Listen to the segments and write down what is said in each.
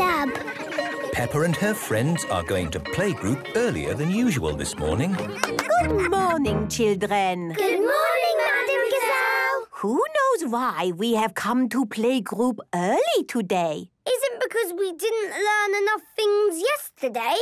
Club. Peppa and her friends are going to playgroup earlier than usual this morning. Good morning, children. Good morning, Madam Gazelle. Who knows why we have come to playgroup early today? Because we didn't learn enough things yesterday?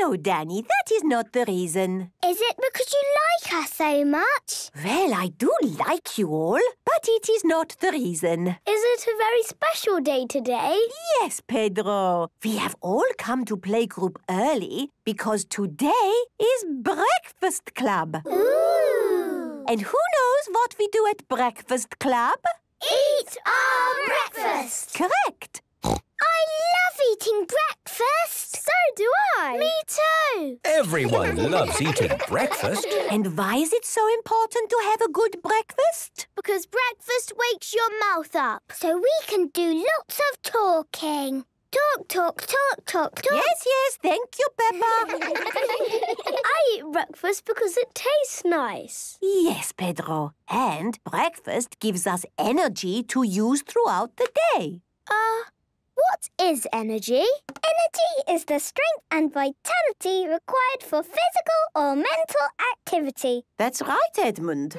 No, Danny, that is not the reason. Is it because you like us so much? Well, I do like you all, but it is not the reason. Is it a very special day today? Yes, Pedro. We have all come to playgroup early because today is Breakfast Club. Ooh. And who knows what we do at Breakfast Club? Eat our breakfast. Correct. I love eating breakfast. So do I. Me too. Everyone loves eating breakfast. And why is it so important to have a good breakfast? Because breakfast wakes your mouth up. So we can do lots of talking. Talk, talk, talk, talk, talk. Yes, yes, thank you, Peppa. I eat breakfast because it tastes nice. yes, Pedro. And breakfast gives us energy to use throughout the day. Uh, what is energy? Energy is the strength and vitality required for physical or mental activity. That's right, Edmund.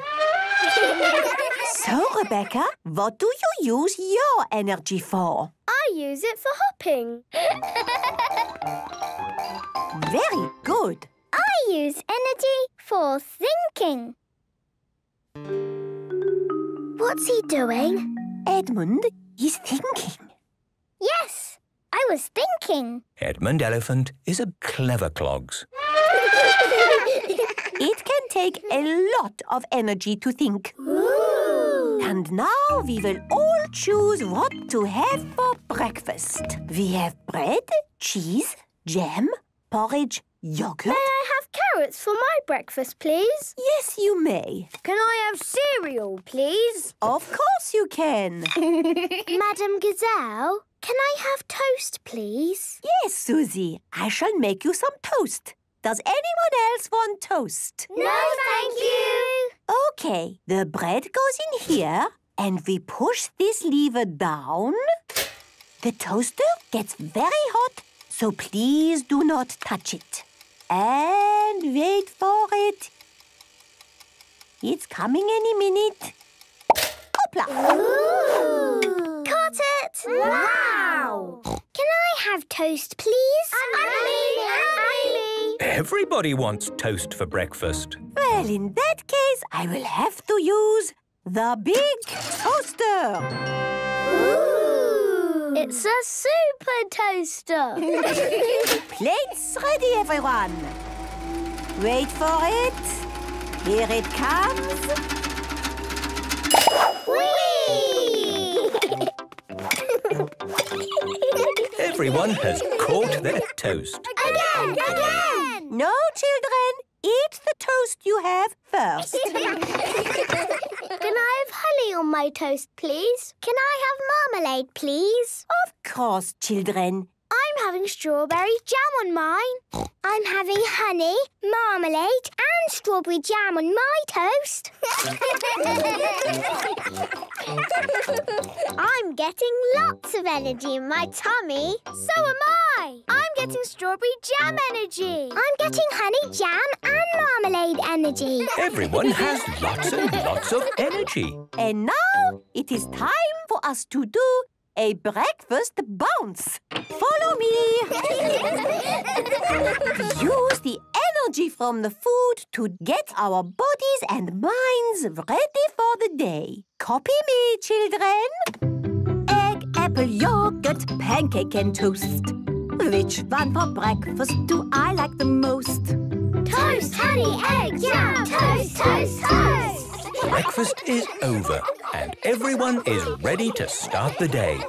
so, Rebecca, what do you use your energy for? I use it for hopping. Very good. I use energy for thinking. What's he doing? Edmund he's thinking. Yes, I was thinking. Edmund Elephant is a clever clogs. It can take a lot of energy to think. Ooh. And now we will all choose what to have for breakfast. We have bread, cheese, jam, porridge, yogurt. May I have carrots for my breakfast, please? Yes, you may. Can I have cereal, please? Of course you can. Madam Gazelle, can I have toast, please? yes, Susie, I shall make you some toast. Does anyone else want toast? No, thank you. Okay, the bread goes in here and we push this lever down. The toaster gets very hot, so please do not touch it. And wait for it. It's coming any minute. Hoopla! Ooh. Caught it! Wow! Can I have toast, please? And me, and me. Everybody wants toast for breakfast. Well, in that case, I will have to use the big toaster. Ooh. It's a super toaster. Plates ready, everyone. Wait for it. Here it comes. Everyone has caught their toast. again, again. No, children. Eat the toast you have first. Can I have honey on my toast, please? Can I have marmalade, please? of course, children. I'm having strawberry jam on mine. I'm having honey, marmalade, and strawberry jam on my toast. I'm getting lots of energy in my tummy. So am I. I'm getting strawberry jam energy. I'm getting honey jam and marmalade energy. Everyone has lots and lots of energy. And now it is time for us to do a breakfast bounce. Follow me. Use the energy from the food to get our bodies and minds ready for the day. Copy me, children. Egg, apple, yogurt, pancake and toast. Which one for breakfast do I like the most? Toast, honey, egg, jam, toast, toast, toast. Breakfast is over and everyone is ready to start the day.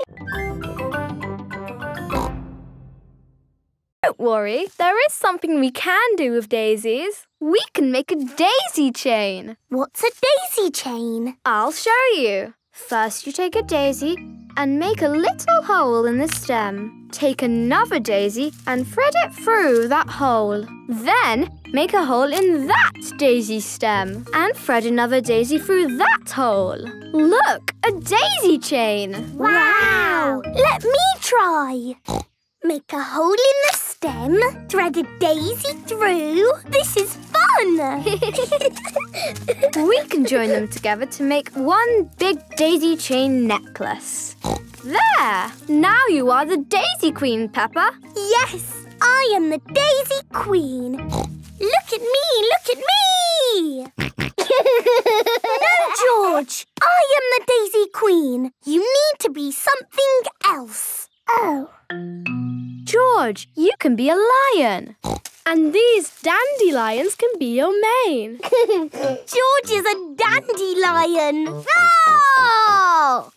Don't worry, there is something we can do with daisies. We can make a daisy chain. What's a daisy chain? I'll show you. First, you take a daisy and make a little hole in the stem. Take another daisy and thread it through that hole. Then, make a hole in that daisy stem and thread another daisy through that hole. Look, a daisy chain. Wow! Let me try. Make a hole in the stem, thread a daisy through. This is fun! We can join them together to make one big daisy chain necklace. There! Now you are the Daisy Queen, Peppa. yes, I am the daisy queen. Look at me, look at me! no, George, I am the daisy queen. You need to be something else. Oh. George, you can be a lion. And these dandelions can be your mane. George is a dandelion. Roar!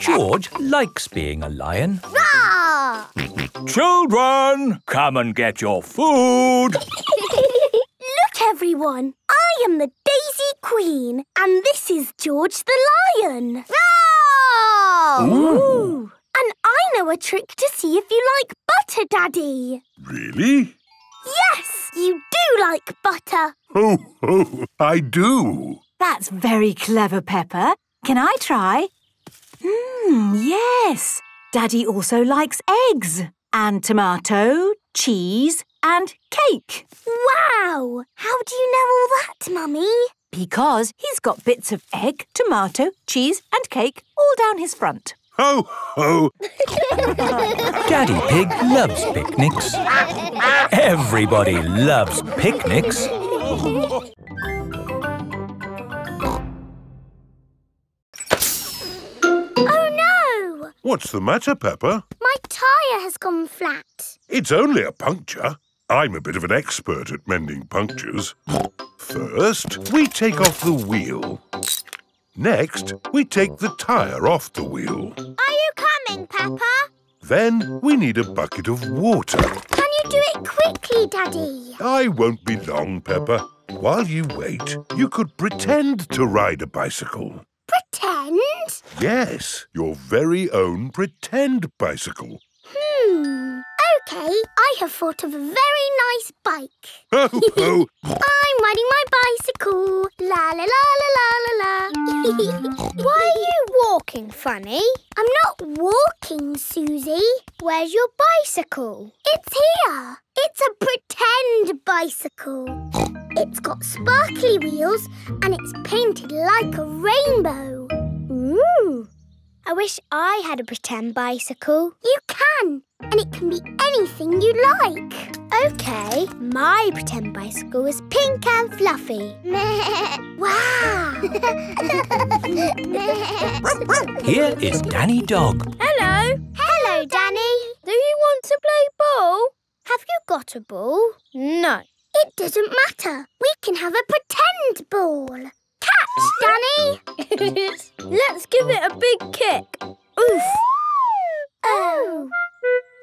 George likes being a lion. Roar! Children, come and get your food. Look, everyone. I am the Daisy Queen, and this is George the Lion. Roar! Ooh. And I know a trick to see if you like butter, Daddy. Really? Yes, you do like butter. Oh, oh, I do. That's very clever, Peppa. Can I try? Hmm, yes. Daddy also likes eggs and tomato, cheese and cake. Wow! How do you know all that, Mummy? Because he's got bits of egg, tomato, cheese and cake all down his front. Ho, ho. Daddy Pig loves picnics. Everybody loves picnics. What's the matter, Peppa? My tyre has gone flat. It's only a puncture. I'm a bit of an expert at mending punctures. First, we take off the wheel. Next, we take the tyre off the wheel. Are you coming, Peppa? Then we need a bucket of water. Can you do it quickly, Daddy? I won't be long, Peppa. While you wait, you could pretend to ride a bicycle. Pretend? Yes, your very own pretend bicycle. Hmm. Okay, I have thought of a very nice bike. Ho, ho. I'm riding my bicycle. La la la la la la la. Why are you walking, Funny? I'm not walking, Susie. Where's your bicycle? It's here. It's a pretend bicycle. It's got sparkly wheels and it's painted like a rainbow. Ooh. I wish I had a pretend bicycle. You can, and it can be anything you like. Okay, my pretend bicycle is pink and fluffy. wow! Here is Danny Dog. Hello. Hello, Danny. Do you want to play ball? Have you got a ball? No. It doesn't matter. We can have a pretend ball. Catch, Danny! Let's give it a big kick. Oof. Oh.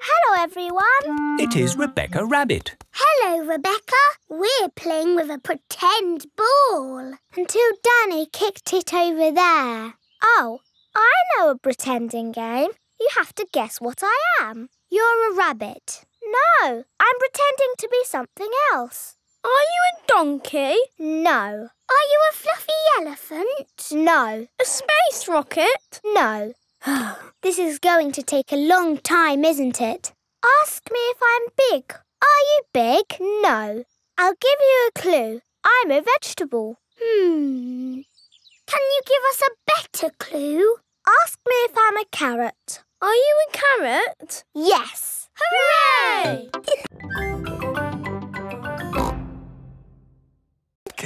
Hello, everyone. It is Rebecca Rabbit. Hello, Rebecca. We're playing with a pretend ball. Until Danny kicked it over there. Oh, I know a pretending game. You have to guess what I am. You're a rabbit. No, I'm pretending to be something else. Are you a donkey? No. Are you a fluffy elephant? No. A space rocket? No. this is going to take a long time, isn't it? Ask me if I'm big. Are you big? No. I'll give you a clue. I'm a vegetable. Hmm. Can you give us a better clue? Ask me if I'm a carrot. Are you a carrot? Yes. Hooray!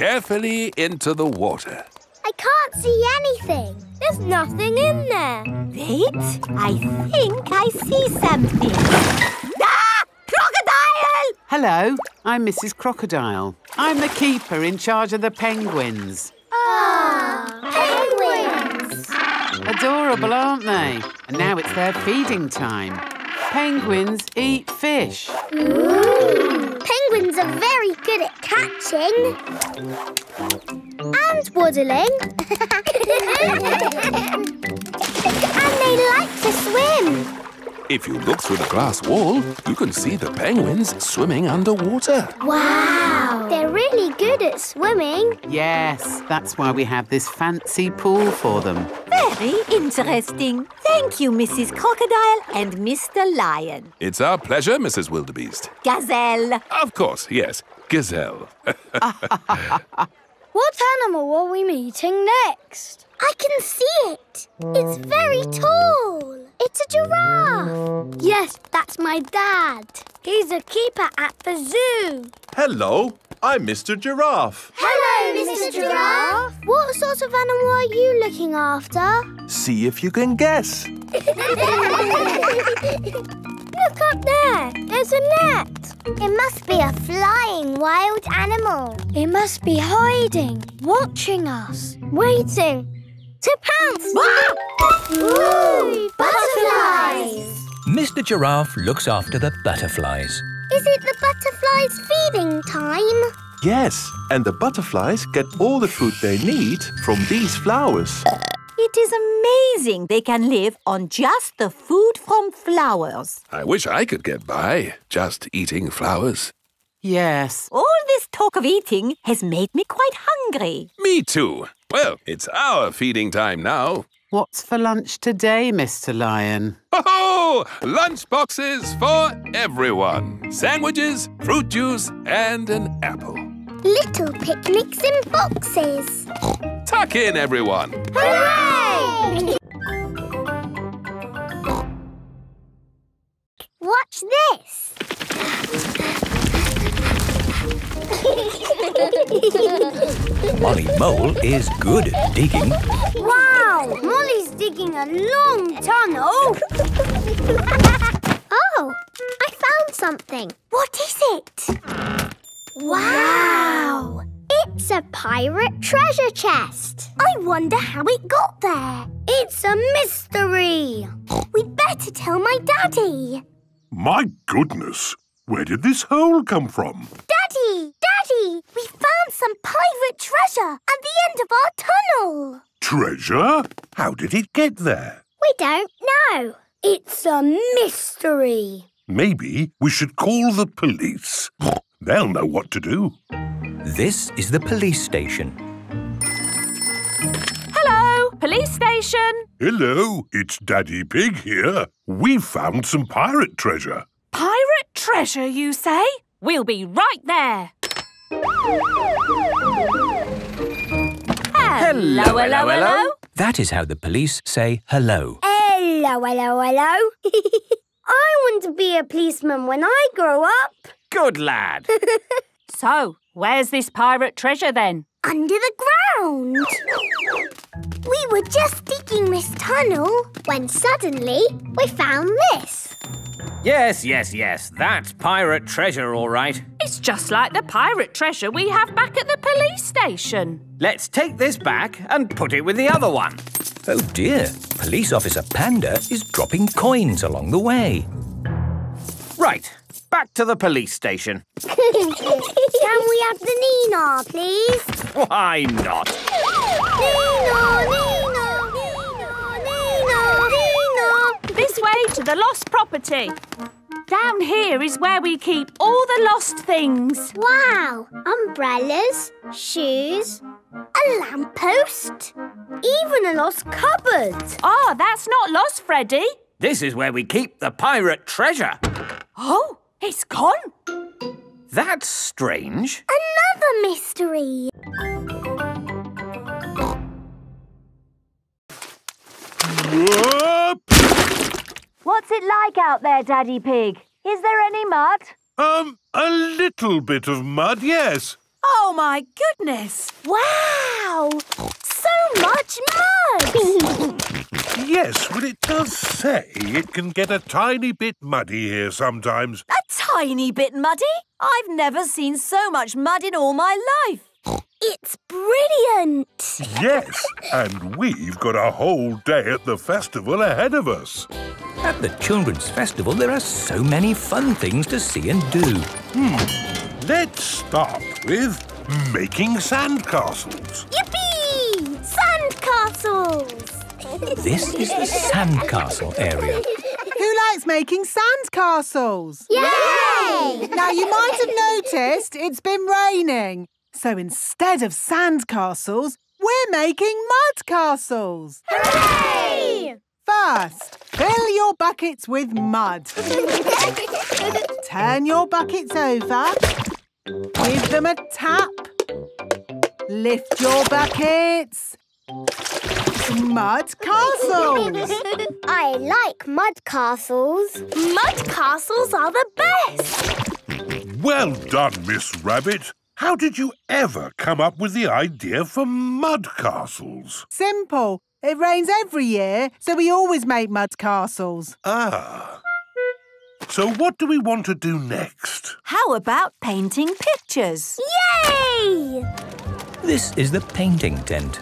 Carefully into the water. I can't see anything. There's nothing in there. Wait, I think I see something. Ah! Crocodile! Hello, I'm Mrs. Crocodile. I'm the keeper in charge of the penguins. Ah, Penguins. Adorable, aren't they? And now it's their feeding time. Penguins eat fish. Penguins are very good at catching. And waddling. and they like to swim. If you look through the glass wall, you can see the penguins swimming underwater. Wow! They're really good at swimming. Yes, that's why we have this fancy pool for them. Very interesting. Thank you, Mrs. Crocodile and Mr. Lion. It's our pleasure, Mrs. Wildebeest. Gazelle. Of course, yes. Gazelle. What animal are we meeting next? I can see it. It's very tall. It's a giraffe. Yes, that's my dad. He's a keeper at the zoo. Hello, I'm Mr. Giraffe. Hello, Mr. Giraffe. What sort of animal are you looking after? See if you can guess. Look up there. There's a net. It must be a flying wild animal. It must be hiding, watching us, waiting to pounce. Ooh, butterflies. Mr. Giraffe looks after the butterflies. Is it the butterflies' feeding time? Yes, and the butterflies get all the food they need from these flowers. It is amazing they can live on just the food from flowers. I wish I could get by just eating flowers. Yes. All this talk of eating has made me quite hungry. Me too. Well, it's our feeding time now. What's for lunch today, Mr. Lion? Oh, lunch boxes for everyone. Sandwiches, fruit juice, and an apple. Little picnics in boxes. Tuck in, everyone. Hooray! Watch this. Molly Mole is good at digging. Wow! Molly's digging a long tunnel. oh, I found something. What is it? Wow! It's a pirate treasure chest. I wonder how it got there. It's a mystery. We'd better tell my daddy. My goodness, where did this hole come from? Daddy! Daddy! We found some pirate treasure at the end of our tunnel. Treasure? How did it get there? We don't know. It's a mystery. Maybe we should call the police. They'll know what to do. This is the police station. Hello, police station. Hello, it's Daddy Pig here. We've found some pirate treasure. Pirate treasure, you say? We'll be right there. Hello, hello, hello. That is how the police say hello. Hello, hello, hello. I want to be a policeman when I grow up. Good lad. So, where's this pirate treasure then? Under the ground. We were just digging this tunnel when suddenly we found this. yes, yes, yes. That's pirate treasure, all right. It's just like the pirate treasure we have back at the police station. Let's take this back and put it with the other one. Oh dear, Police Officer Panda is dropping coins along the way. Right, back to the police station. Can we have the Nina, please? Why not? Nina, Nina, Nina, Nina, Nina. This way to the lost property. Down here is where we keep all the lost things. Wow! Umbrellas, shoes, a lamppost, even a lost cupboard. Ah, that's not lost, Freddy. This is where we keep the pirate treasure. Oh, it's gone. That's strange. Another mystery. Whoop! What's it like out there, Daddy Pig? Is there any mud? Um, a little bit of mud, yes. Oh, my goodness. Wow! So much mud! Yes, but it does say it can get a tiny bit muddy here sometimes. A tiny bit muddy? I've never seen so much mud in all my life. it's brilliant! Yes, and we've got a whole day at the festival ahead of us. At the Children's Festival, there are so many fun things to see and do. Hmm. Let's start with making sandcastles. Yippee! Sandcastles! This is the sandcastle area. Who likes making sand castles? Yay! Now, you might have noticed it's been raining. So instead of sand castles, We're making mud castles. Hooray! First, fill your buckets with mud. Turn your buckets over. Give them a tap. Lift your buckets. Mud castles. I like mud castles. Mud castles are the best. Well done, Miss Rabbit. How did you ever come up with the idea for mud castles? Simple. It rains every year, so we always make mud castles. Ah. So what do we want to do next? How about painting pictures? Yay! This is the painting tent.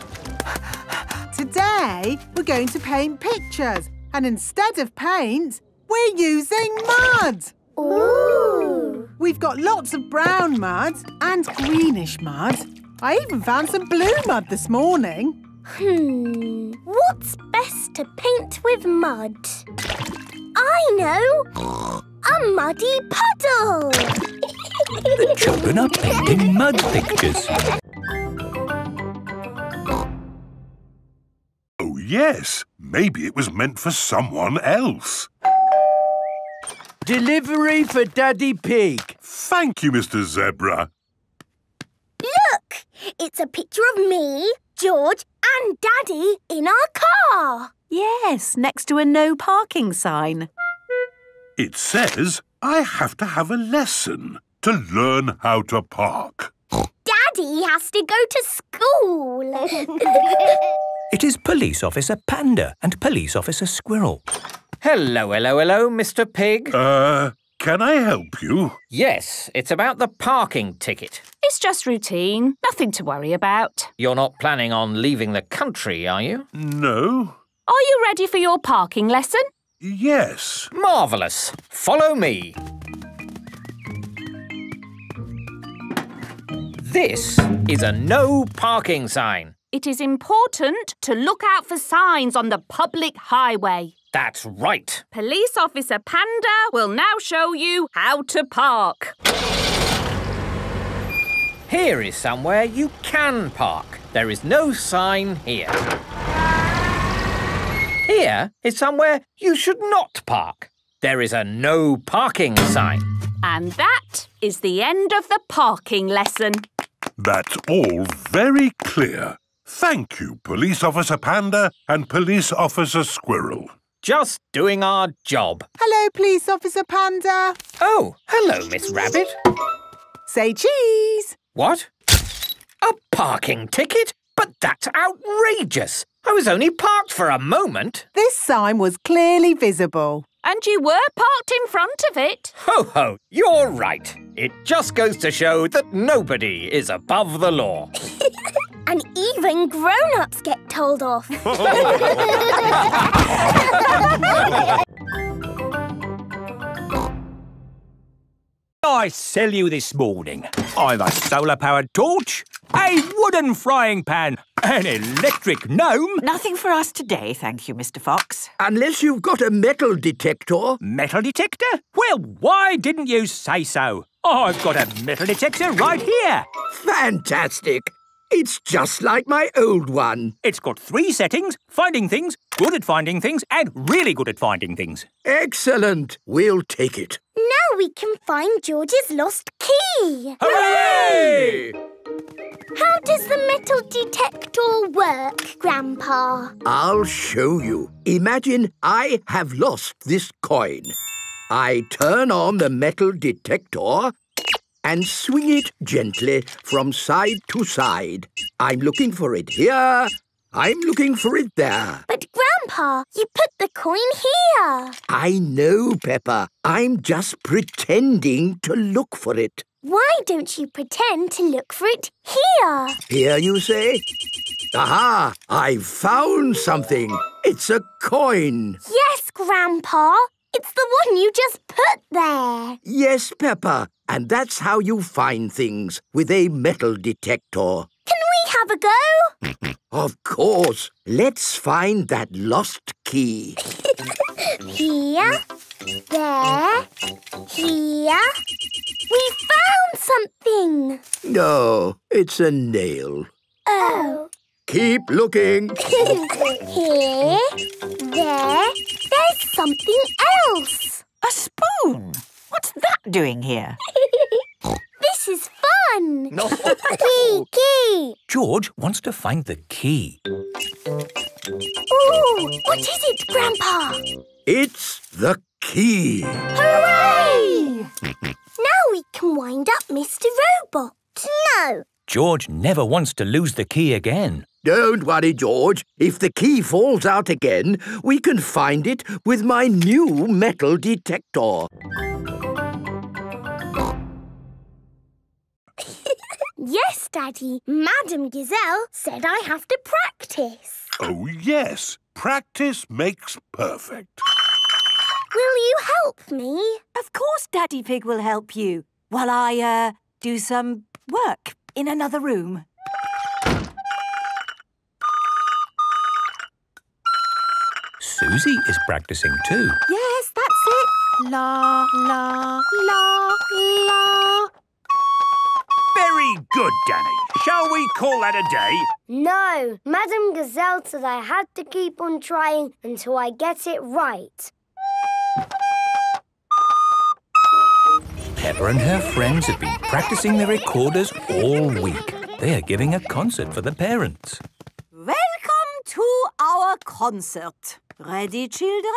Today, we're going to paint pictures. And instead of paint, we're using mud. Ooh! We've got lots of brown mud and greenish mud. I even found some blue mud this morning. Hmm. What's best to paint with mud? I know! A muddy puddle! The children are painting mud pictures. yes. Maybe it was meant for someone else. Delivery for Daddy Pig. Thank you, Mr. Zebra. Look! It's a picture of me, George and Daddy in our car. Yes, next to a no parking sign. It says I have to have a lesson to learn how to park. Daddy has to go to school. It is Police Officer Panda and Police Officer Squirrel. Hello, hello, hello, Mr. Pig. Uh, can I help you? Yes, it's about the parking ticket. It's just routine. Nothing to worry about. You're not planning on leaving the country, are you? No. Are you ready for your parking lesson? Yes. Marvellous. Follow me. This is a no parking sign. It is important to look out for signs on the public highway. That's right. Police Officer Panda will now show you how to park. Here is somewhere you can park. There is no sign here. Here is somewhere you should not park. There is a no parking sign. And that is the end of the parking lesson. That's all very clear. Thank you, Police Officer Panda and Police Officer Squirrel. Just doing our job. Hello, Police Officer Panda. Oh, hello, Miss Rabbit. Say cheese. What? A parking ticket? But that's outrageous. I was only parked for a moment. This sign was clearly visible. And you were parked in front of it. Ho ho, you're right. It just goes to show that nobody is above the law. and even grown-ups get told off. I sell you this morning? I've a solar-powered torch, a wooden frying pan, an electric gnome. Nothing for us today, thank you, Mr. Fox. Unless you've got a metal detector. Metal detector? Well, why didn't you say so? I've got a metal detector right here. Fantastic. It's just like my old one. It's got three settings, finding things, good at finding things, and really good at finding things. Excellent. We'll take it. Now we can find George's lost key. Hooray! How does the metal detector work, Grandpa? I'll show you. Imagine I have lost this coin. I turn on the metal detector and swing it gently from side to side. I'm looking for it here. I'm looking for it there. But, Grandpa, you put the coin here. I know, Peppa. I'm just pretending to look for it. Why don't you pretend to look for it here? Here, you say? Aha! I've found something. It's a coin. Yes, Grandpa. It's the one you just put there. Yes, Peppa. And that's how you find things, with a metal detector. Can we have a go? Of course. Let's find that lost key. here, there, here. We found something. No, it's a nail. Oh. Keep looking. Here, there, there's something else. A spoon? What's that doing here? This is fun. key, key. George wants to find the key. Ooh, what is it, Grandpa? It's the key. Hooray! now we can wind up Mr. Robot. No, George never wants to lose the key again. Don't worry, George. If the key falls out again, we can find it with my new metal detector. Yes, Daddy. Madam Gazelle said I have to practice. Oh, yes. Practice makes perfect. Will you help me? Of course Daddy Pig will help you while I, uh, do some work in another room. Susie is practicing too. Yes, that's it. La, la, la, la. Very good, Danny. Shall we call that a day? No, Madam Gazelle said I had to keep on trying until I get it right. Peppa and her friends have been practicing their recorders all week. They are giving a concert for the parents. Welcome to our concert. Ready, children?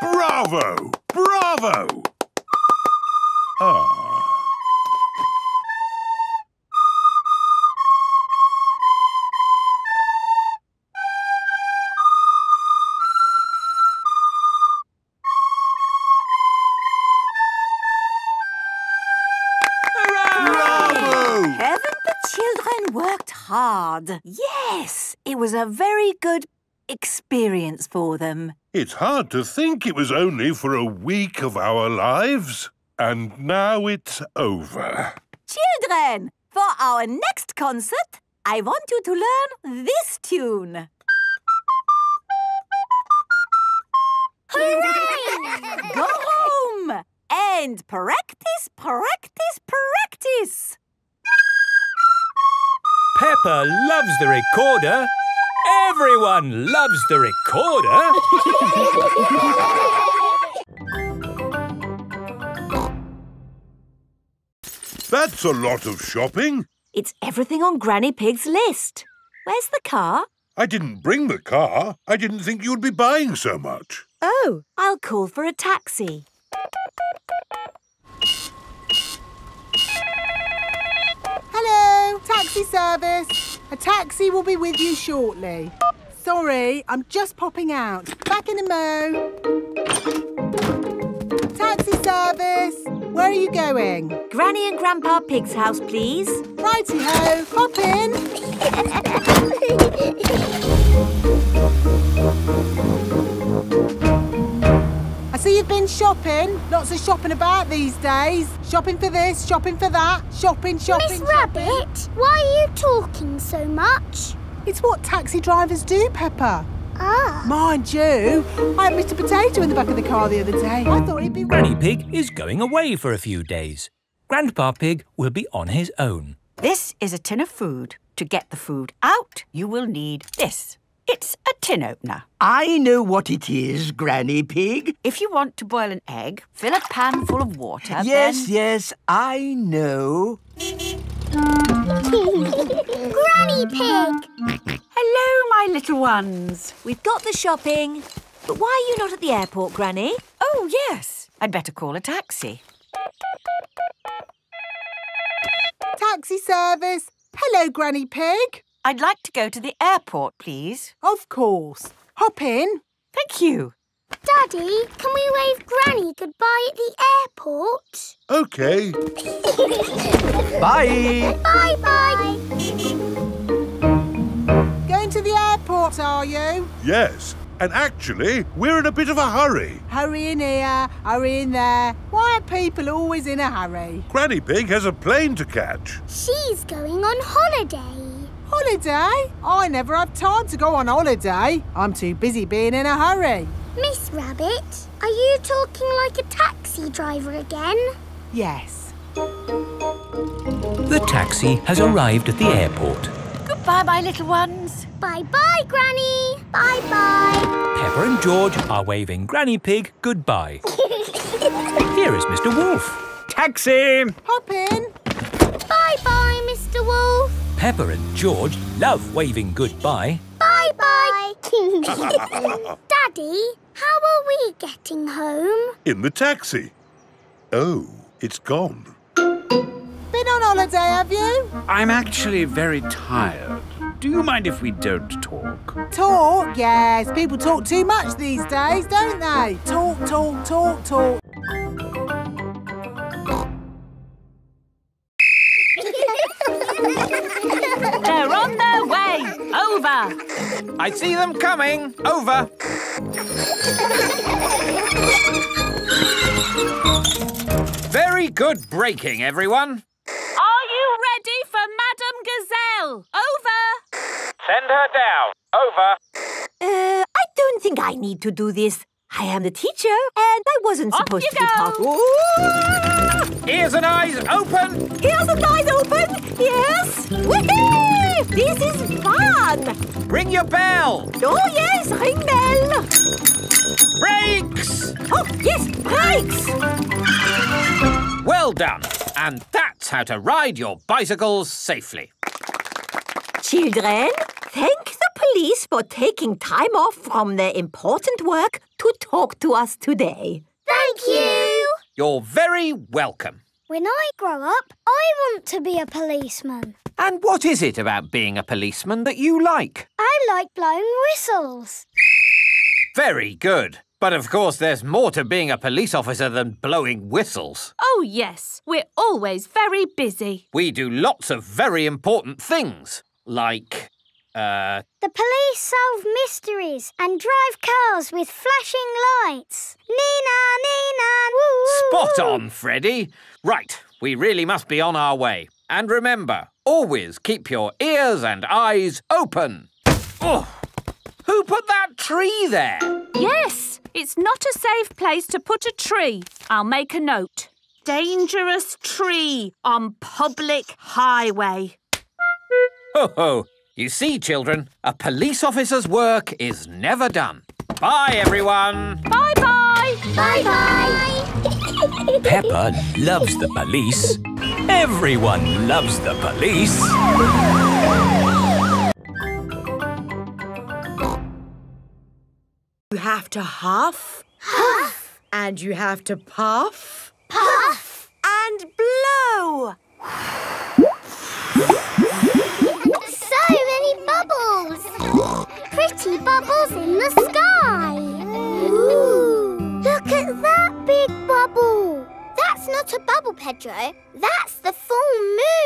Bravo! Bravo! Hard? Yes, it was a very good experience for them. It's hard to think it was only for a week of our lives. And now it's over. Children, for our next concert, I want you to learn this tune. Hooray! Go home and practice, practice, practice. Peppa loves the recorder. Everyone loves the recorder. That's a lot of shopping. It's everything on Granny Pig's list. Where's the car? I didn't bring the car. I didn't think you'd be buying so much. Oh, I'll call for a taxi. Hello, taxi service. A taxi will be with you shortly. Sorry, I'm just popping out. Back in a mo. Taxi service. Where are you going? Granny and Grandpa Pig's house, please. Righty ho, hop in. I see you've been shopping. Lots of shopping about these days. Shopping for this, shopping for that, shopping, shopping. Miss shopping. Rabbit, why are you talking so much? It's what taxi drivers do, Peppa. Ah. Mind you, I had Mr. Potato in the back of the car the other day. I thought he'd be. Granny Pig is going away for a few days. Grandpa Pig will be on his own. This is a tin of food. To get the food out, you will need this. It's a tin opener. I know what it is, Granny Pig. If you want to boil an egg, fill a pan full of water. Yes, then... yes, I know. Granny Pig! Hello, my little ones. We've got the shopping. But why are you not at the airport, Granny? Oh, yes. I'd better call a taxi. Taxi service. Hello, Granny Pig. I'd like to go to the airport, please. Of course. Hop in. Thank you. Daddy, can we wave Granny goodbye at the airport? OK. Bye. Bye bye. Going to the airport, are you? Yes. And actually, we're in a bit of a hurry. Hurry in here, hurry in there. Why are people always in a hurry? Granny Pig has a plane to catch. She's going on holiday. Holiday? Oh, I never have time to go on holiday. I'm too busy being in a hurry. Miss Rabbit, are you talking like a taxi driver again? Yes. The taxi has arrived at the airport. Goodbye, my little ones. Bye-bye, Granny. Bye-bye. Peppa and George are waving Granny Pig goodbye. Here is Mr. Wolf. Taxi! Hop in. Bye-bye, Mr. Wolf. Peppa and George love waving goodbye. Bye-bye. Daddy, how are we getting home? In the taxi. Oh, it's gone. Been on holiday, have you? I'm actually very tired. Do you mind if we don't talk? Talk? Yes, people talk too much these days, don't they? Talk, talk, talk, talk. Over. I see them coming. Over. Very good braking, everyone. Are you ready for Madame Gazelle? Over. Send her down. Over. Uh, I don't think I need to do this. I am the teacher, and I wasn't Off supposed you to be go. part. Ooh! Ears and eyes open. Ears and eyes open. Yes. Woohoo! This is fun. Ring your bell. Oh yes, ring bell. Brakes. Oh yes, brakes. Well done. And that's how to ride your bicycles safely. Children, thank the police for taking time off from their important work to talk to us today. Thank you. You're very welcome. When I grow up, I want to be a policeman. And what is it about being a policeman that you like? I like blowing whistles. Very good. But of course, there's more to being a police officer than blowing whistles. Oh, yes. We're always very busy. We do lots of very important things, like, uh, The police solve mysteries and drive cars with flashing lights. Nina, Nina, woo! spot on, Freddy. Right, we really must be on our way. And remember, always keep your ears and eyes open. Oh, who put that tree there? Yes, it's not a safe place to put a tree. I'll make a note. Dangerous tree on public highway. Ho ho! You see, children, a police officer's work is never done. Bye, everyone. Bye bye. Bye bye. Peppa loves the police. Everyone loves the police. You have to huff. Huff. And you have to puff. Puff. And blow. So many bubbles. Pretty bubbles in the sky. Ooh. Look at that big bubble. That's not a bubble, Pedro. That's the full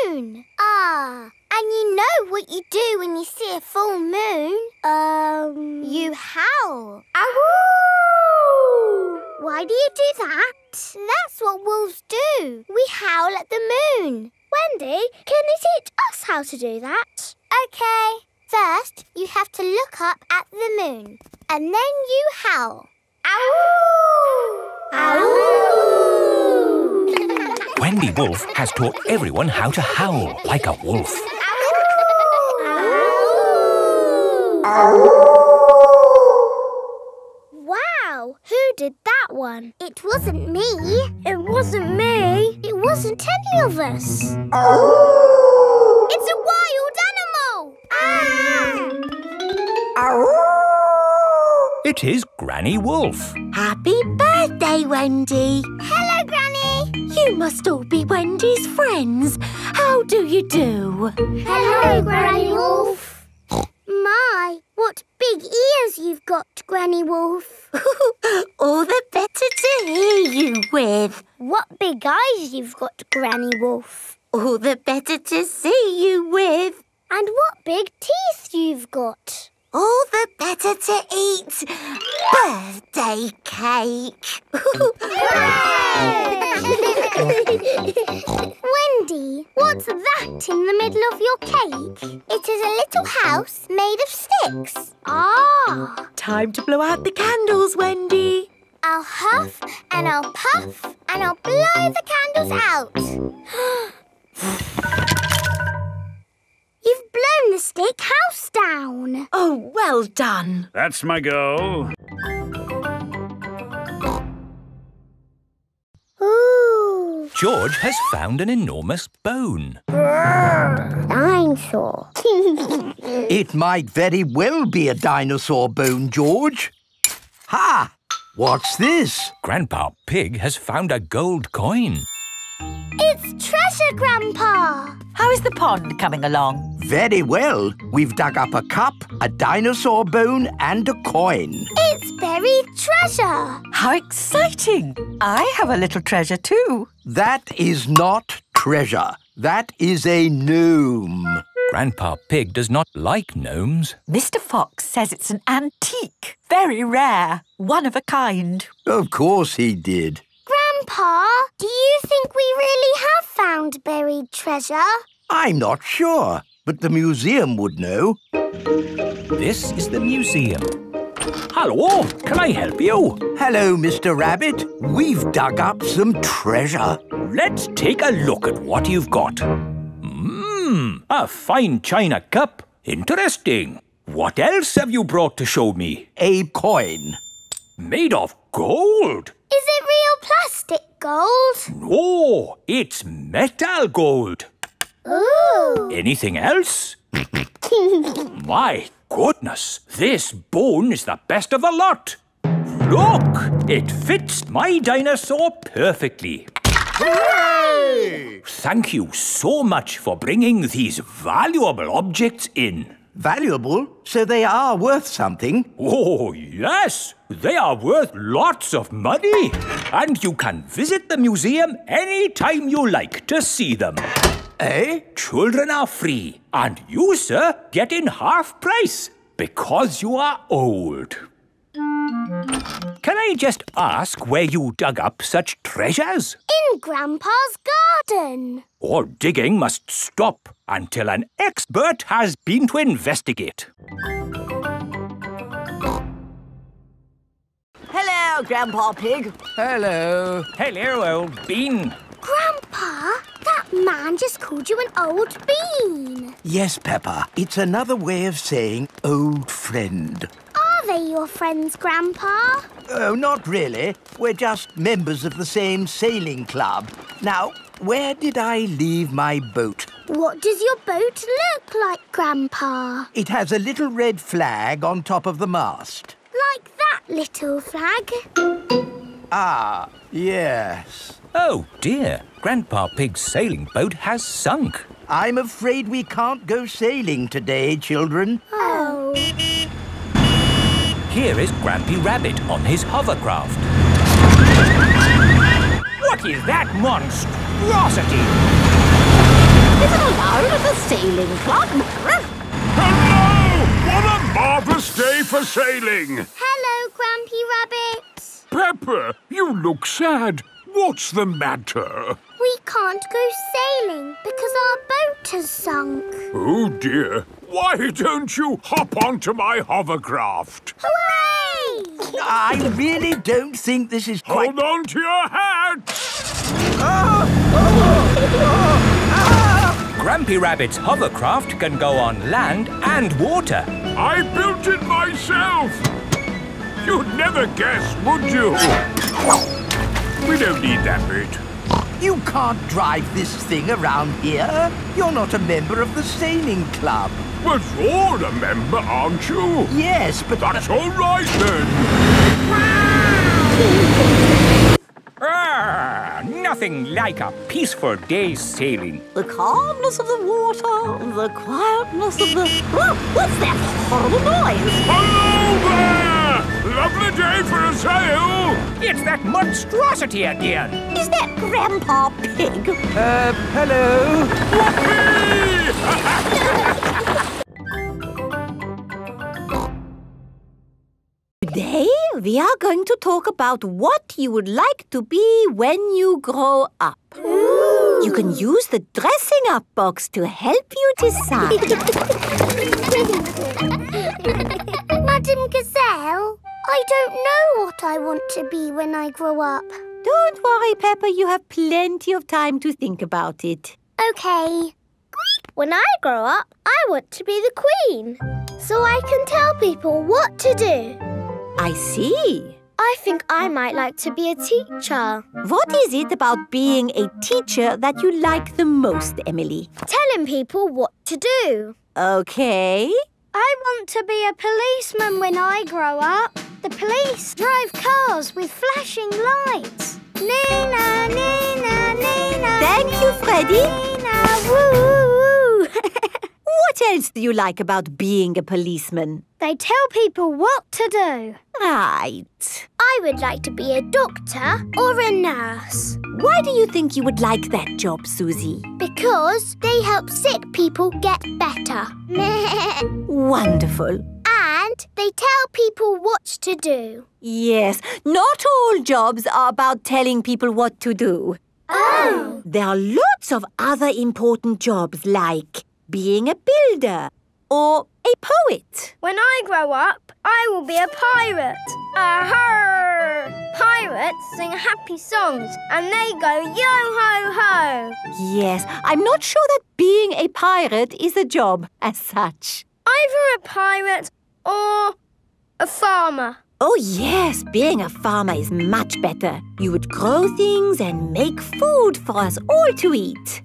moon. Ah, and you know what you do when you see a full moon? Um, you howl. Ow! Why do you do that? That's what wolves do. We howl at the moon. Wendy, can you teach us how to do that? Okay. First, you have to look up at the moon, and then you howl. Ow! Ow! Wendy Wolf has taught everyone how to howl like a wolf. Wow, who did that one? It wasn't me. It wasn't me. It wasn't any of us. It's a wild animal. Ah! It is Granny Wolf. Happy birthday, Wendy. Hello, Granny. You must all be Wendy's friends. How do you do? Hello, Granny Wolf. My, what big ears you've got, Granny Wolf. all the better to hear you with. What big eyes you've got, Granny Wolf. All the better to see you with. And what big teeth you've got. All the better to eat birthday cake. Wendy, what's that in the middle of your cake? It is a little house made of sticks. Ah. Time to blow out the candles, Wendy. I'll huff and I'll puff and I'll blow the candles out. You've blown the stick house down. Oh, well done. That's my go. Ooh. George has found an enormous bone. Dinosaur. It might very well be a dinosaur bone, George. Ha! What's this? Grandpa Pig has found a gold coin. It's treasure, Grandpa. How is the pond coming along? Very well. We've dug up a cup, a dinosaur bone, and a coin. It's buried treasure. How exciting! I have a little treasure too. That is not treasure. That is a gnome. Grandpa Pig does not like gnomes. Mr. Fox says it's an antique, very rare, one of a kind. Of course he did. Grandpa, do you think we really have found buried treasure? I'm not sure, but the museum would know. This is the museum. Hello, can I help you? Hello, Mr. Rabbit. We've dug up some treasure. Let's take a look at what you've got. Mmm, a fine china cup. Interesting. What else have you brought to show me? A coin. Made of gold? Is it real plastic gold? No, it's metal gold. Ooh. Anything else? My goodness, this bone is the best of the lot. Look, it fits my dinosaur perfectly. Hooray! Thank you so much for bringing these valuable objects in. Valuable, so they are worth something. Oh, yes, they are worth lots of money. And you can visit the museum any time you like to see them. Eh? Children are free, and you, sir, get in half price because you are old. Can I just ask where you dug up such treasures? In Grandpa's garden. All digging must stop until an expert has been to investigate. Hello, Grandpa Pig. Hello. Hello, old bean. Grandpa, that man just called you an old bean. Yes, Peppa. It's another way of saying old friend. Are they your friends, Grandpa? Oh, not really. We're just members of the same sailing club. Now, where did I leave my boat? What does your boat look like, Grandpa? It has a little red flag on top of the mast. Like that little flag? Ah, yes. Oh dear, Grandpa Pig's sailing boat has sunk. I'm afraid we can't go sailing today, children. Oh. Here is Grampy Rabbit on his hovercraft. What is that monstrosity? Is it allowed at the sailing club? Hello! What a marvellous day for sailing! Hello, Grampy Rabbit. Peppa, you look sad. What's the matter? We can't go sailing because our boat has sunk. Oh dear. Why don't you hop onto my hovercraft? Hooray! I really don't think this is quite... Hold on to your hat! Grampy Rabbit's hovercraft can go on land and water. I built it myself! You'd never guess, would you? We don't need that bit. You can't drive this thing around here. You're not a member of the sailing club. But you're a member, aren't you? Yes, but... That's all right then. Ah, nothing like a peaceful day's sailing. The calmness of the water, the quietness of the... Oh, what's that horrible noise? Hello there! Lovely day for a sail! It's that monstrosity again. Is that Grandpa Pig? Uh, hello? Today we are going to talk about what you would like to be when you grow up. You can use the dressing up box to help you decide. Madame Gazelle, I don't know what I want to be when I grow up. Don't worry, Peppa, you have plenty of time to think about it. Okay. When I grow up, I want to be the queen. So I can tell people what to do. I see. I think I might like to be a teacher. What is it about being a teacher that you like the most, Emily? Telling people what to do. Okay. I want to be a policeman when I grow up. The police drive cars with flashing lights. Nina, Nina, Nina. Thank you, Freddie. Nina, woo, woo. What else do you like about being a policeman? They tell people what to do. Right. I would like to be a doctor or a nurse Why do you think you would like that job, Susie? because they help sick people get better. Wonderful. and they tell people what to do. Yes, not all jobs are about telling people what to do. Oh! There are lots of other important jobs like being a builder or a poet. When I grow up, I will be a pirate. Aha! Pirates sing happy songs and they go yo ho ho. Yes, I'm not sure that being a pirate is a job as such. Either a pirate or a farmer. Oh, yes, being a farmer is much better. You would grow things and make food for us all to eat.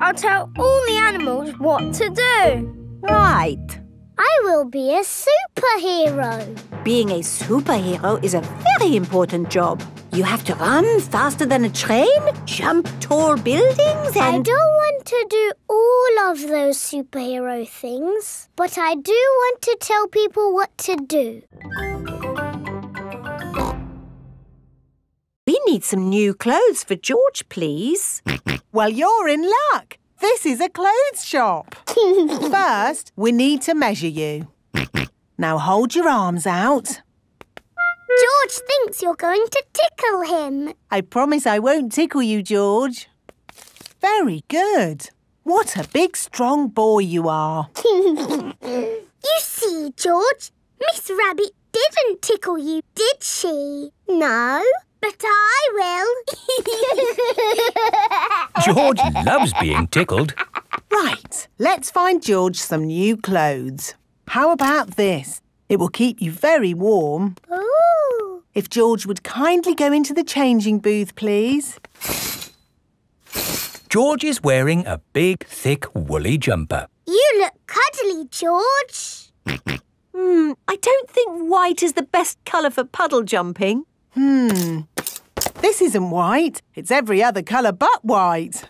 I'll tell all the animals what to do. Right. I will be a superhero. Being a superhero is a very important job. You have to run faster than a train, jump tall buildings, and. I don't want to do all of those superhero things, but I do want to tell people what to do. Need some new clothes for George, please. Well, you're in luck. This is a clothes shop. First, we need to measure you. Now hold your arms out. George thinks you're going to tickle him. I promise I won't tickle you, George. Very good. What a big, strong boy you are. you see, George, Miss Rabbit didn't tickle you, did she? No, but I will. George loves being tickled. Right, let's find George some new clothes. How about this? It will keep you very warm. Ooh. If George would kindly go into the changing booth, please. George is wearing a big, thick, woolly jumper. You look cuddly, George. Hmm, I don't think white is the best colour for puddle jumping. Hmm. This isn't white. It's every other colour but white.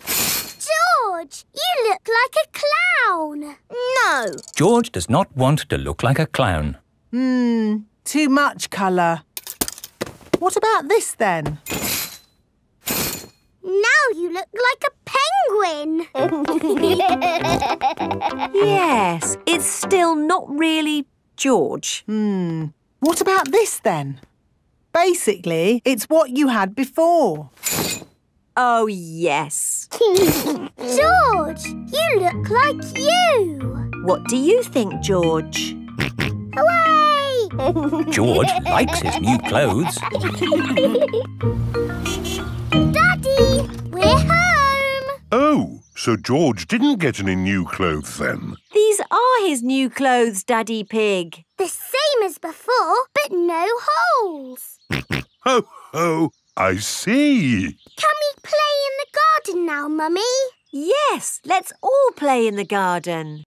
George, you look like a clown. No. George does not want to look like a clown. Hmm. Too much colour. What about this then? Now you look like a penguin. Yes, it's still not really George. Hmm. What about this then? Basically, it's what you had before. Oh, yes. George, you look like you. What do you think, George? Hooray! George likes his new clothes. Daddy, we're home. Oh, so George didn't get any new clothes then. These are his new clothes, Daddy Pig. The same as before, but no holes. Ho, ho, I see. Can we play in the garden now, Mummy? Yes, let's all play in the garden.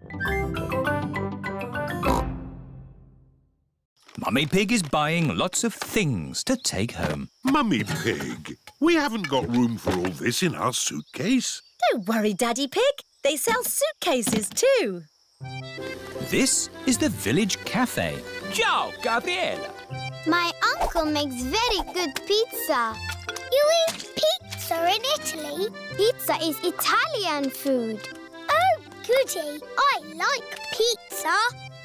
Mummy Pig is buying lots of things to take home. Mummy Pig, we haven't got room for all this in our suitcase. Don't worry, Daddy Pig. They sell suitcases too. This is the village cafe. Ciao, Gabriela. My uncle makes very good pizza. You eat pizza in Italy? Pizza is Italian food. Oh, goody. I like pizza.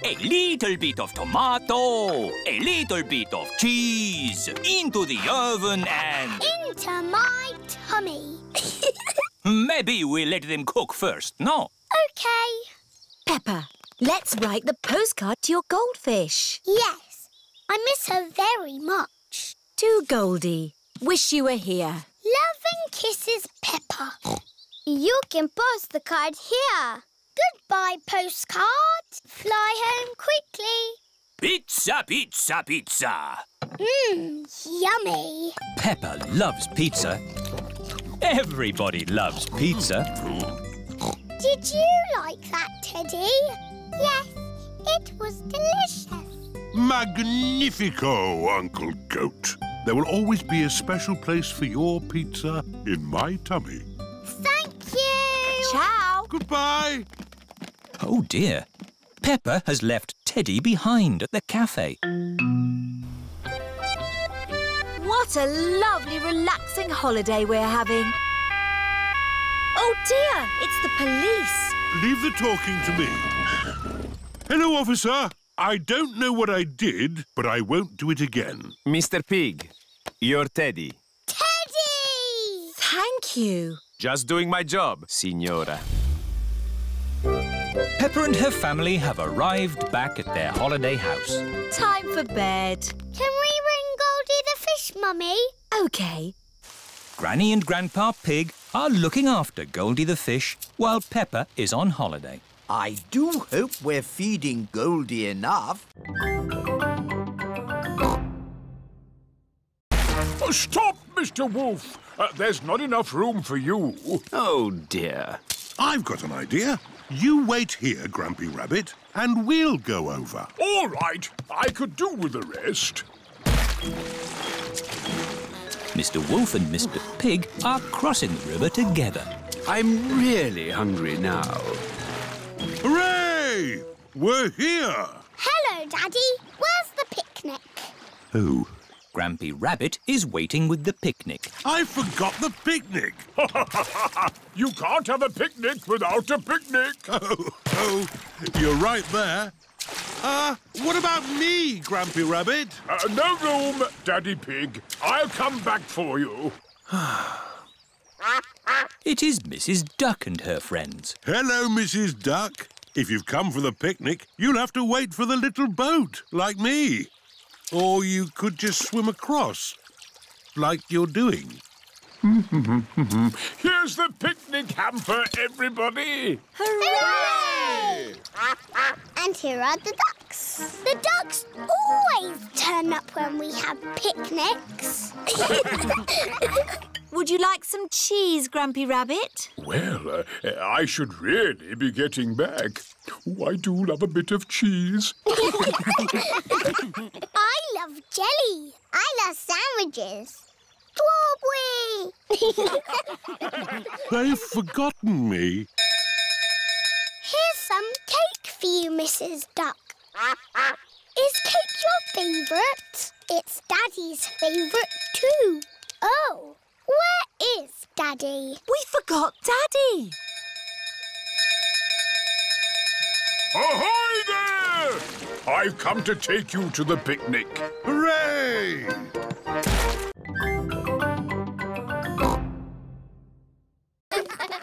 A little bit of tomato, a little bit of cheese, into the oven and... Into my tummy. Maybe we let them cook first, no? Okay. Peppa, let's write the postcard to your goldfish. Yes. I miss her very much. To Goldie. Wish you were here. Love and kisses, Peppa. You can post the card here. Goodbye, postcard. Fly home quickly. Pizza, pizza, pizza. Mmm, yummy. Peppa loves pizza. Everybody loves pizza. Did you like that, Teddy? Yes, it was delicious. Magnifico, Uncle Goat. There will always be a special place for your pizza in my tummy. Thank you. Ciao. Goodbye. Oh dear. Peppa has left Teddy behind at the cafe. What a lovely, relaxing holiday we're having. Oh dear, it's the police. Leave the talking to me. Hello, officer. I don't know what I did, but I won't do it again. Mr. Pig, you're Teddy. Teddy! Thank you. Just doing my job, Signora. Peppa and her family have arrived back at their holiday house. Time for bed. Can we ring Goldie the fish, Mummy? Okay. Granny and Grandpa Pig are looking after Goldie the fish while Peppa is on holiday. I do hope we're feeding Goldie enough. Oh, stop, Mr. Wolf. Uh, there's not enough room for you. Oh, dear. I've got an idea. You wait here, Grampy Rabbit, and we'll go over. All right, I could do with the rest. Mr. Wolf and Mr. Pig are crossing the river together. I'm really hungry now. Hooray! We're here! Hello, Daddy. Where's the picnic? Oh, Grampy Rabbit is waiting with the picnic. I forgot the picnic. you can't have a picnic without a picnic. Oh, oh, you're right there. Uh, what about me, Grampy Rabbit? Uh, no room, Daddy Pig. I'll come back for you. It is Mrs. Duck and her friends. Hello, Mrs. Duck. If you've come for the picnic, you'll have to wait for the little boat, like me. Or you could just swim across, like you're doing. Here's the picnic hamper, everybody. Hooray! And here are the ducks. The ducks always turn up when we have picnics. Would you like some cheese, Grampy Rabbit? Well, uh, I should really be getting back. Oh, I do love a bit of cheese. I love jelly. I love sandwiches. Strawberry! They've forgotten me. Here's some cake for you, Mrs. Duck. Is cake your favourite? It's Daddy's favourite too. Oh, where is Daddy? We forgot Daddy. Ahoy there! I've come to take you to the picnic. Hooray!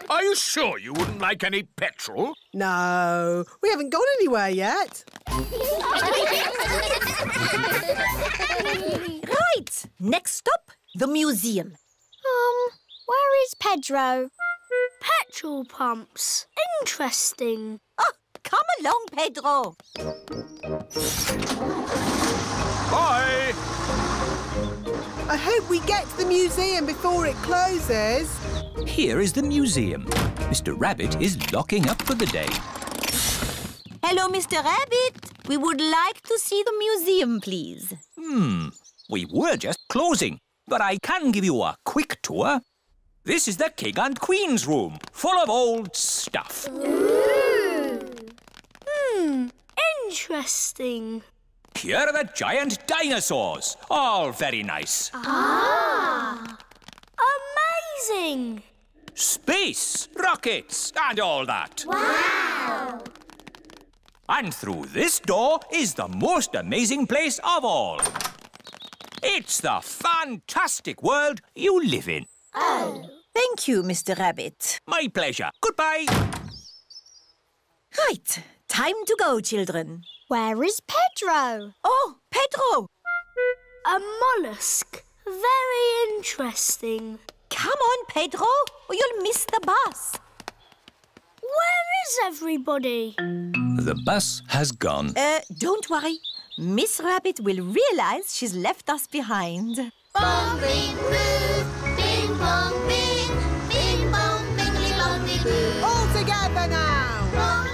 Are you sure you wouldn't like any petrol? No, we haven't gone anywhere yet. Right. Next stop, the museum. Um, where is Pedro? Petrol pumps. Interesting. Oh, come along, Pedro. Bye! I hope we get to the museum before it closes. Here is the museum. Mr. Rabbit is locking up for the day. Hello, Mr. Rabbit. We would like to see the museum, please. Hmm, we were just closing, but I can give you a quick tour. This is the King and Queen's room, full of old stuff. Hmm, interesting. Here are the giant dinosaurs, all very nice. Ah! Amazing! Space, rockets, and all that. Wow! And through this door is the most amazing place of all. It's the fantastic world you live in. Oh. Thank you, Mr. Rabbit. My pleasure. Goodbye. Right. Time to go, children. Where is Pedro? Oh, Pedro! A mollusk. Very interesting. Come on, Pedro, or you'll miss the bus. Where is everybody? The bus has gone. Uh, don't worry. Miss Rabbit will realize she's left us behind. Bong, bing, boo. Bing, bong, bing. Bing, bong, bingly, bongly, boo. All together now. Bong,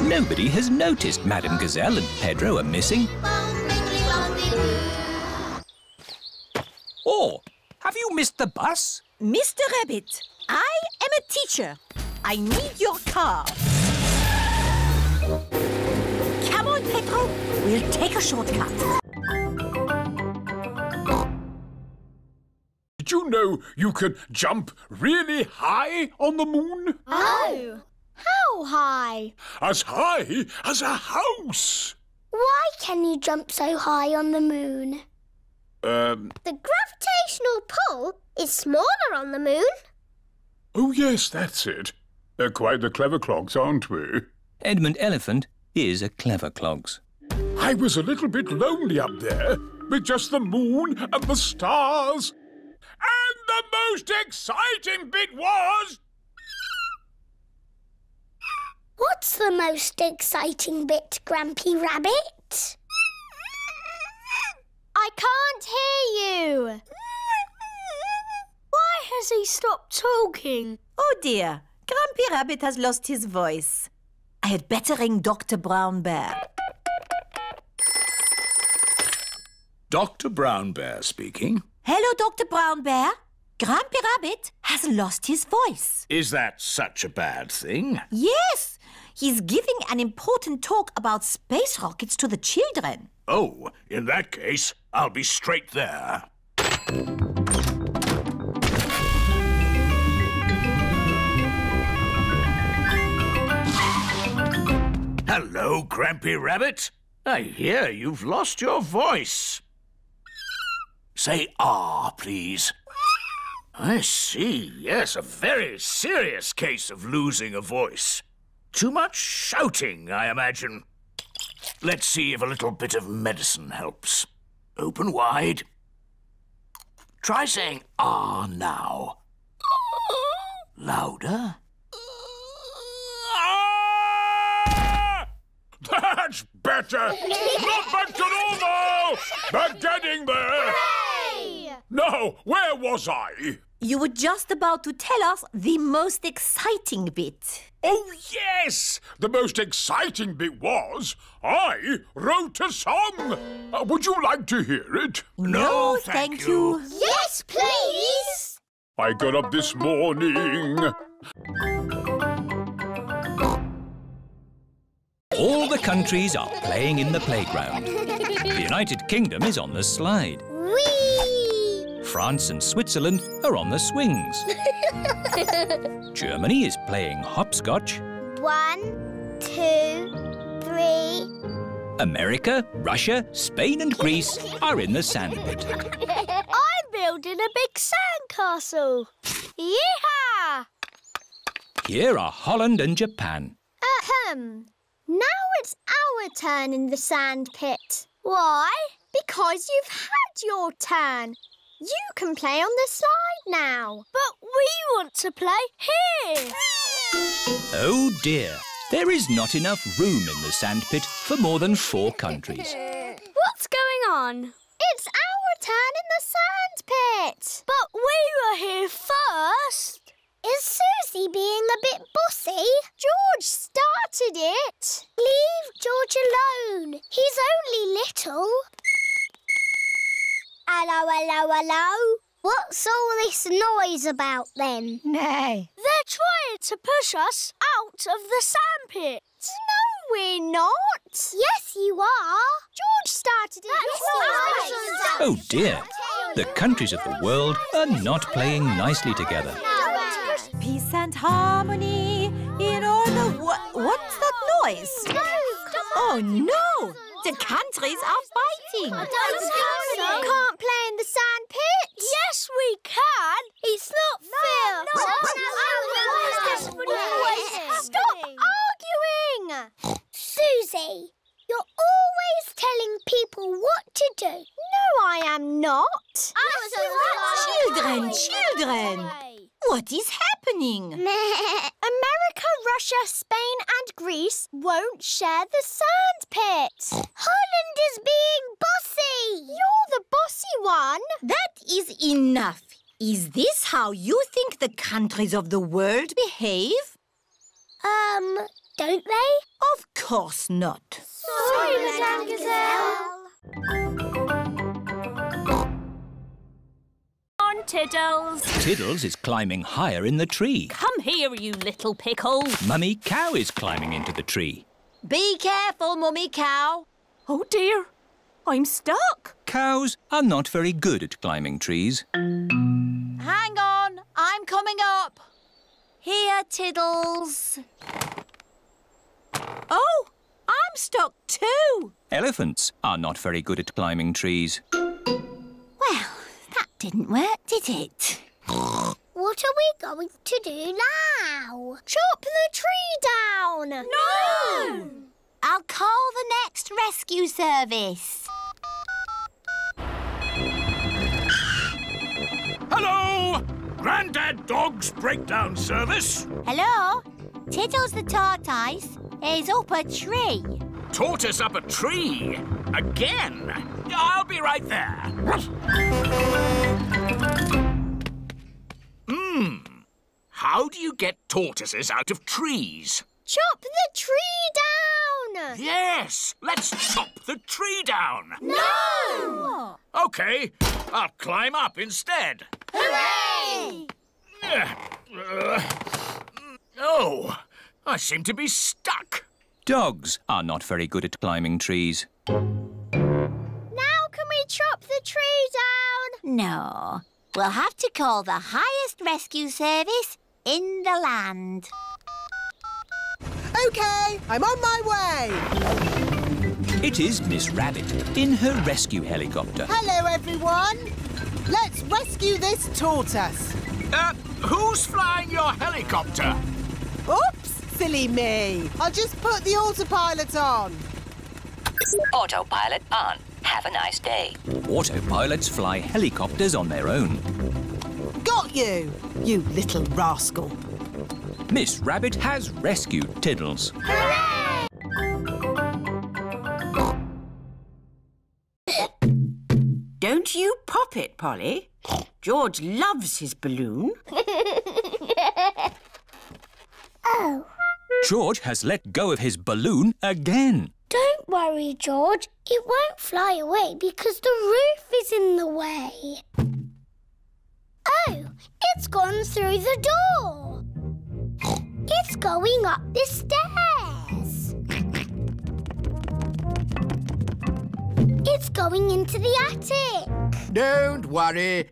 bing, Nobody has noticed Madame Gazelle and Pedro are missing. bong, bingly, bongly, boo. Or have you missed the bus? Mr. Rabbit, I am a teacher. I need your car. Come Pedro. We'll take a shortcut. Did you know you can jump really high on the moon? Oh, how high? As high as a house. Why can you jump so high on the moon? Um, The gravitational pull is smaller on the moon. oh yes, that's it. They're quite the clever clogs, aren't we? Edmund Elephant is a clever clogs. I was a little bit lonely up there with just the moon and the stars. And the most exciting bit was What's the most exciting bit, Grampy Rabbit? I can't hear you. Why has he stopped talking? Oh dear, Grampy Rabbit has lost his voice. I had better ring Dr. Brown Bear. Dr. Brown Bear speaking. Hello, Dr. Brown Bear. Grampy Rabbit has lost his voice. Is that such a bad thing? Yes, he's giving an important talk about space rockets to the children. Oh, in that case, I'll be straight there. Hello, Grampy Rabbit. I hear you've lost your voice. Say ah, please. I see, yes, a very serious case of losing a voice. Too much shouting, I imagine. Let's see if a little bit of medicine helps. Open wide. Try saying ah now. Louder. That's better! Not back to normal! But getting there! Now, where was I? You were just about to tell us the most exciting bit. Oh, yes! The most exciting bit was I wrote a song. Uh, would you like to hear it? No, thank you. Yes, please. I got up this morning. Countries are playing in the playground. The United Kingdom is on the slide. Whee! France and Switzerland are on the swings. Germany is playing hopscotch. One, two, three. America, Russia, Spain and Greece are in the sandpit. I'm building a big sandcastle. Yeehaw! Here are Holland and Japan. Ahem. Now it's our turn in the sand pit. Why? Because you've had your turn. You can play on the slide now. But we want to play here. Oh dear, there is not enough room in the sandpit for more than four countries. What's going on? It's our turn in the sand pit. But we were here first. Is Susie being a bit bossy? George started it. Leave George alone. He's only little. Hello, hello, hello. What's all this noise about then? Nay. They're trying to push us out of the sandpit. No, we're not. Yes, you are. George started it. Right. Oh dear, the countries of the world are not playing nicely together. Peace and harmony in all the... Wha- what's that noise? Oh no! The countries are fighting. Can't play in the sand pit. Yes, we can. It's not fair. Stop arguing. Susie, you're always telling people what to do. No, I am not. Children, children! What is happening? America, Russia, Spain and Greece won't share the sand pit. Holland is being bossy. You're the bossy one. That is enough. Is this how you think the countries of the world behave? Um, don't they? Of course not. Sorry, Madame Gazelle. Tiddles. Tiddles is climbing higher in the tree. Come here, you little pickle. Mummy Cow is climbing into the tree. Be careful, Mummy Cow. Oh dear, I'm stuck. Cows are not very good at climbing trees. Hang on, I'm coming up. Here, Tiddles. Oh, I'm stuck too. Elephants are not very good at climbing trees. Well, didn't work, did it? What are we going to do now? Chop the tree down. No! I'll call the next rescue service. Hello! Grandad Dog's Breakdown Service. Hello? Tiddles the tortoise is up a tree. Tortoise up a tree. Again. I'll be right there. How do you get tortoises out of trees? Chop the tree down. Yes, let's chop the tree down. No! Okay, I'll climb up instead. Hooray! Uh, uh, oh, I seem to be stuck. Dogs are not very good at climbing trees. Now can we chop the tree down? No, we'll have to call the highest rescue service in the land. OK, I'm on my way. It is Miss Rabbit in her rescue helicopter. Hello, everyone. Let's rescue this tortoise. Uh, who's flying your helicopter? Oops, silly me. I'll just put the autopilot on. Autopilot on. Have a nice day. Autopilots fly helicopters on their own. Got you, you little rascal. Miss Rabbit has rescued Tiddles. Hooray! Don't you pop it, Polly. George loves his balloon. oh. George has let go of his balloon again. Don't worry, George. It won't fly away because the roof is in the way. Oh, it's gone through the door. It's going up the stairs. It's going into the attic. Don't worry.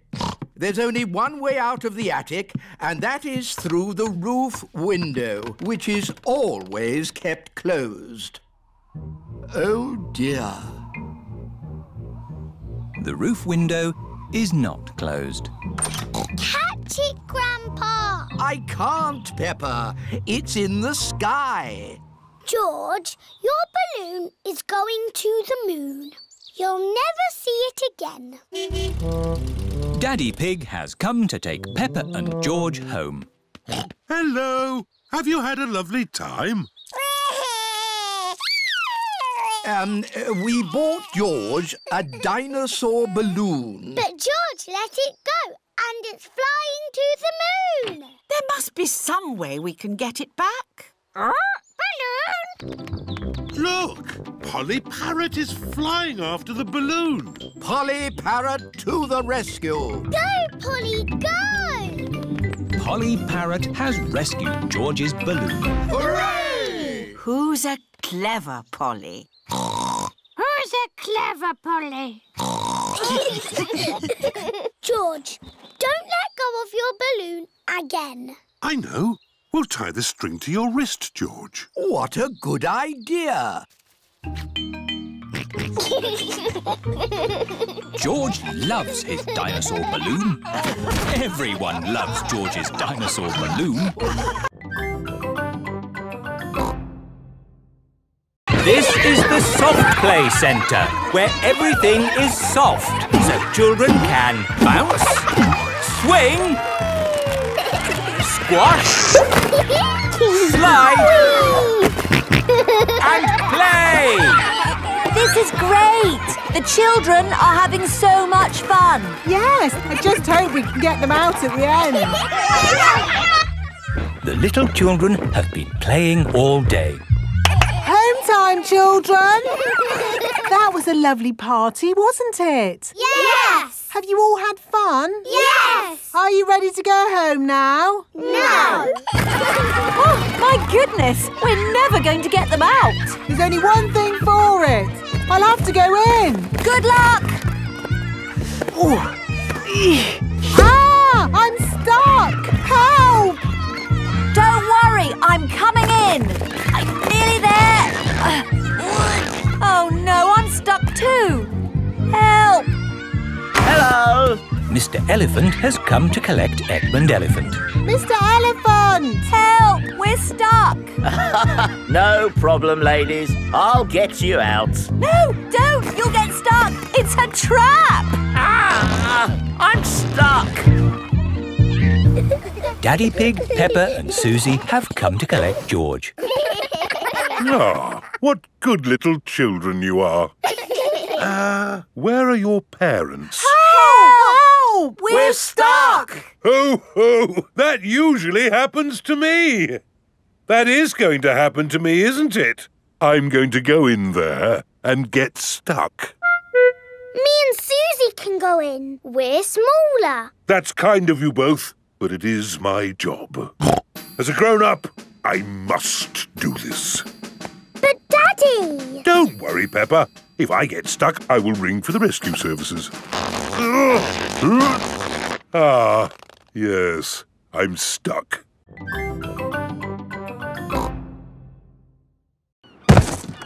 There's only one way out of the attic, and that is through the roof window, which is always kept closed. Oh dear. The roof window is not closed. Catch it, Grandpa. I can't, Peppa. It's in the sky. George, your balloon is going to the moon. You'll never see it again. Daddy Pig has come to take Peppa and George home. Hello. Have you had a lovely time? Um, we bought George a dinosaur balloon. But George let it go, and it's flying to the moon. There must be some way we can get it back. Balloon! Look! Polly Parrot is flying after the balloon. Polly Parrot to the rescue. Go, Polly, go! Polly Parrot has rescued George's balloon. Hooray! Who's a clever Polly? Who's a clever Polly? George, don't let go of your balloon again. I know. We'll tie the string to your wrist, George. What a good idea. George loves his dinosaur balloon. Everyone loves George's dinosaur balloon. This is the Soft Play Centre, where everything is soft, so children can bounce, swing, squash, slide, and play. This is great! The children are having so much fun. Yes, I just hope we can get them out at the end. The little children have been playing all day. Time, children! that was a lovely party, wasn't it? Yes! Have you all had fun? Yes! Are you ready to go home now? No! Oh, my goodness! We're never going to get them out. There's only one thing for it. I'll have to go in. Good luck! Oh. Ah! I'm stuck! Mr. Elephant has come to collect Edmund Elephant. Mr. Elephant! Help! We're stuck. no problem, ladies. I'll get you out. No, don't! You'll get stuck. It's a trap. Ah! I'm stuck. Daddy Pig, Peppa and Susie have come to collect George. Ah, what good little children you are. Uh, where are your parents? Help! We're stuck. Ho, ho! That usually happens to me. That is going to happen to me, isn't it? I'm going to go in there and get stuck. Me and Susie can go in. We're smaller. That's kind of you both, but it is my job. As a grown-up, I must do this. But Daddy! Don't worry, Peppa. If I get stuck, I will ring for the rescue services. Ah, yes, I'm stuck.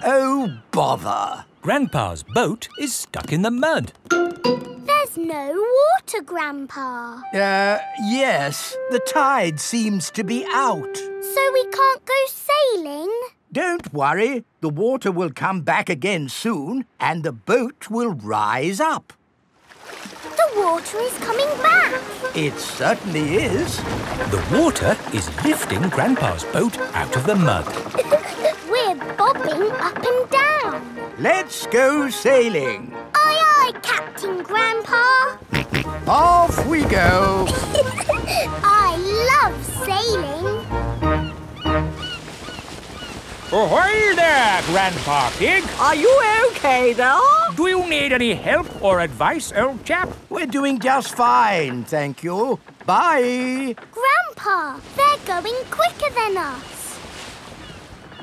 Oh, bother. Grandpa's boat is stuck in the mud. There's no water, Grandpa. Uh, yes, the tide seems to be out. So we can't go sailing? Don't worry, the water will come back again soon and the boat will rise up. The water is coming back. It certainly is. The water is lifting Grandpa's boat out of the mud. We're bobbing up and down. Let's go sailing. Aye, aye, Captain Grandpa. Off we go. Ahoy there, uh, Grandpa Pig! Are you okay there? Do you need any help or advice, old chap? We're doing just fine, thank you. Bye. Grandpa, they're going quicker than us.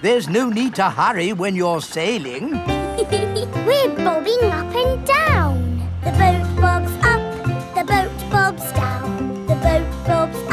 There's no need to hurry when you're sailing. We're bobbing up and down. The boat bobs up, the boat bobs down. The boat bobs up,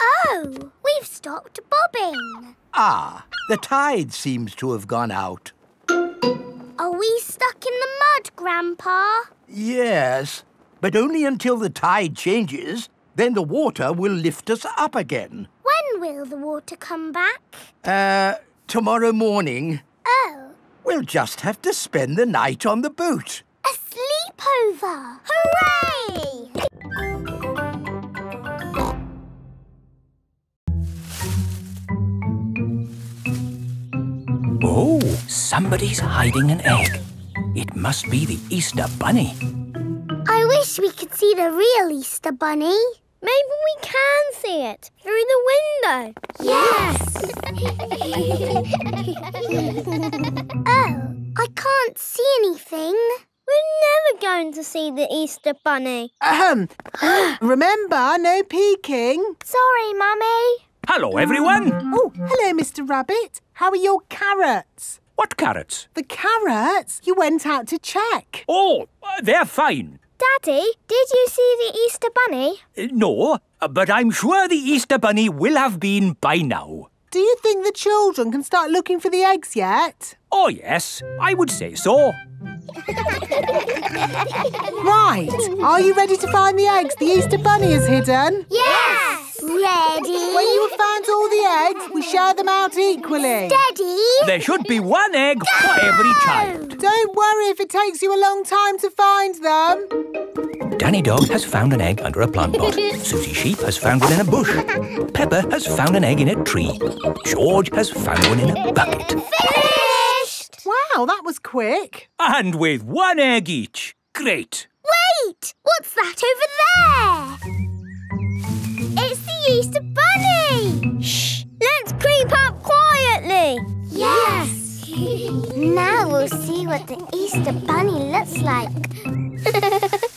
Oh, we've stopped bobbing. Ah, the tide seems to have gone out. Are we stuck in the mud, Grandpa? Yes, but only until the tide changes. Then the water will lift us up again. When will the water come back? Uh, tomorrow morning. Oh, We'll just have to spend the night on the boat. a sleepover! Hooray! Oh, somebody's hiding an egg. It must be the Easter Bunny. I wish we could see the real Easter Bunny. Maybe we can see it through the window. Yes! oh, I can't see anything. We're never going to see the Easter Bunny. Ahem. Remember, no peeking. Sorry, Mummy. Hello, everyone. Oh, hello, Mr. Rabbit. How are your carrots? What carrots? The carrots? You went out to check. Oh, uh, they're fine. Daddy, did you see the Easter Bunny? Uh, No, uh, but I'm sure the Easter Bunny will have been by now. Do you think the children can start looking for the eggs yet? Oh, yes, I would say so. Right. Are you ready to find the eggs the Easter Bunny has hidden? Yes! Ready? When you have found all the eggs, we share them out equally. Steady. There should be one egg for every child. Don't worry if it takes you a long time to find them. Danny Dog has found an egg under a plant pot. Susie Sheep has found one in a bush. Peppa has found an egg in a tree. George has found one in a bucket. Finished! Wow, that was quick. And with one egg each. Great. Wait! What's that over there? It's the Easter Bunny! Shh! Let's creep up quietly! Yes! now we'll see what the Easter Bunny looks like.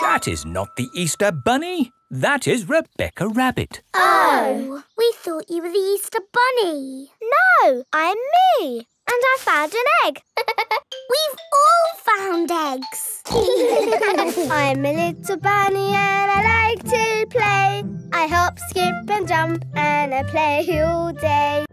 That is not the Easter Bunny. That is Rebecca Rabbit. Oh! We thought you were the Easter Bunny. No, I'm me. And I found an egg. We've all found eggs. I'm a little bunny and I like to play. I hop, skip and jump and I play all day.